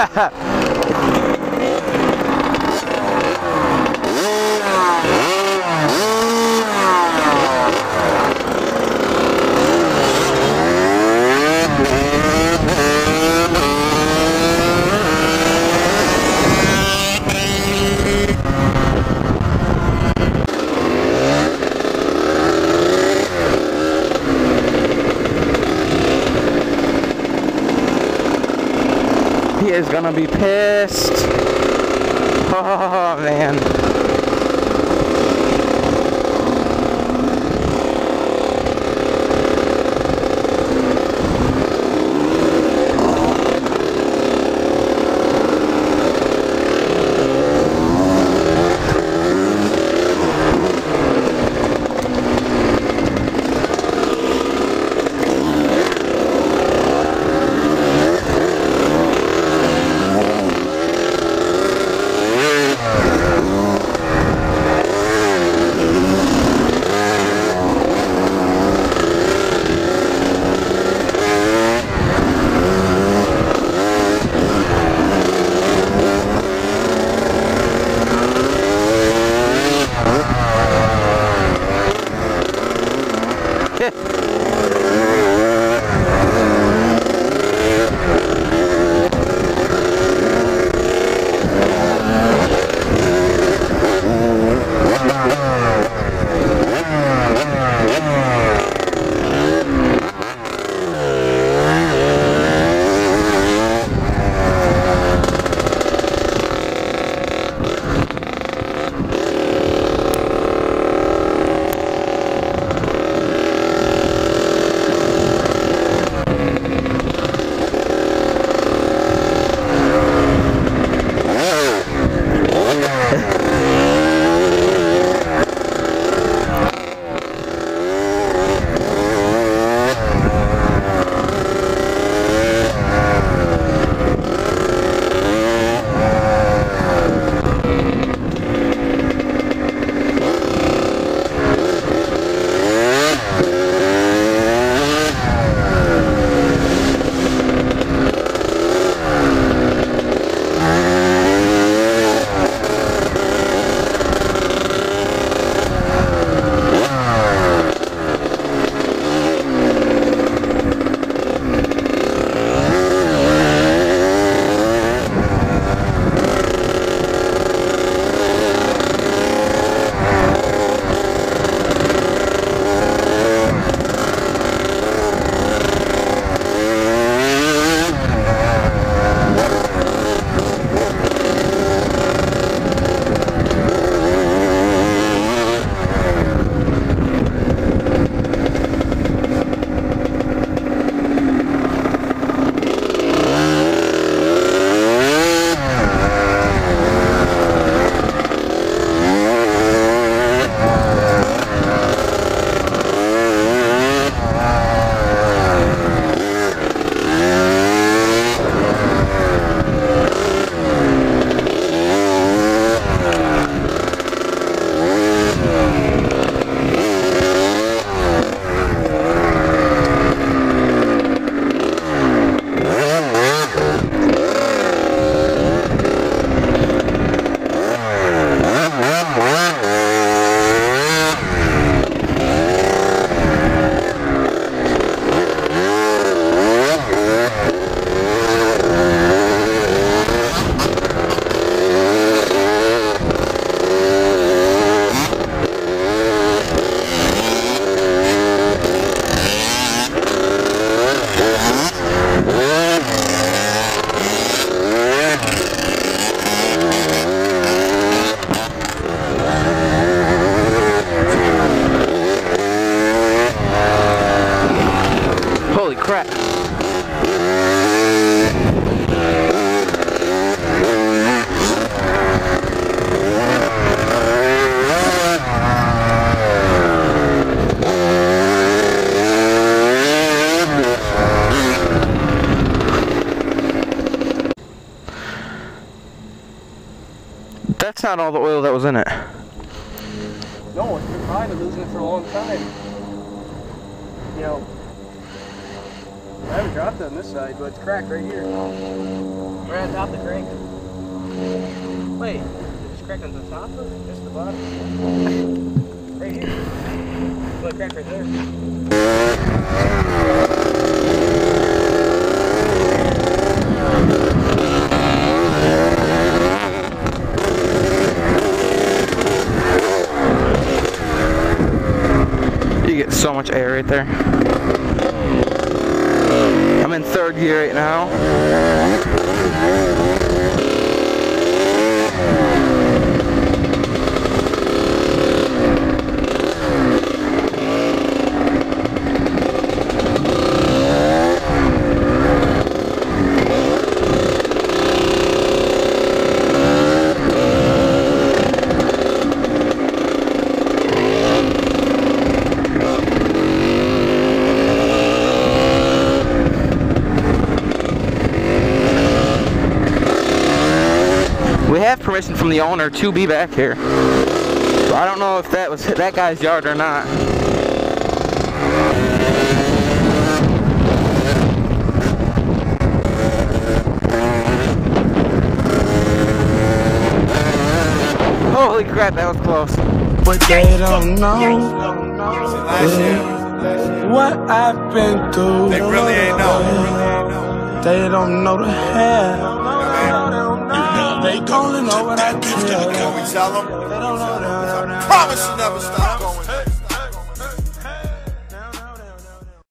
Ha. is gonna be pissed. Oh man. へっ。Holy crap. That's not all the oil that was in it. No, it's been fine. I've it for a long time. You know, I haven't dropped it on this side, but it's cracked right here. Right on top of the crank. Wait, you just cranked on the top or just the bottom? Right here. Well, crank right there. You get so much air right there. I'm in third gear right now. We have permission from the owner to be back here. So I don't know if that was that guy's yard or not. Holy crap, that was close. But they don't know what I've been through. They really ain't know. They don't know the hell. They only know what I Can we tell them? They don't know Promise you never stop going.